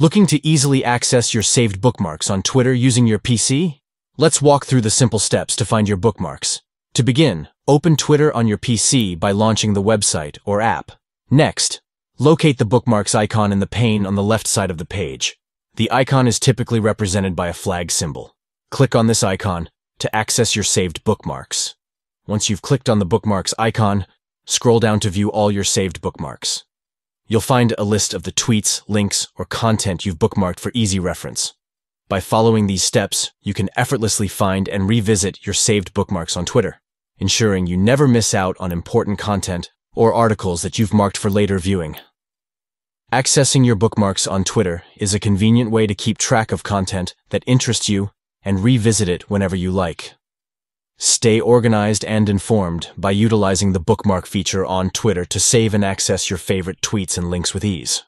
Looking to easily access your saved bookmarks on Twitter using your PC? Let's walk through the simple steps to find your bookmarks. To begin, open Twitter on your PC by launching the website or app. Next, locate the bookmarks icon in the pane on the left side of the page. The icon is typically represented by a flag symbol. Click on this icon to access your saved bookmarks. Once you've clicked on the bookmarks icon, scroll down to view all your saved bookmarks. You'll find a list of the tweets, links, or content you've bookmarked for easy reference. By following these steps, you can effortlessly find and revisit your saved bookmarks on Twitter, ensuring you never miss out on important content or articles that you've marked for later viewing. Accessing your bookmarks on Twitter is a convenient way to keep track of content that interests you and revisit it whenever you like. Stay organized and informed by utilizing the bookmark feature on Twitter to save and access your favorite tweets and links with ease.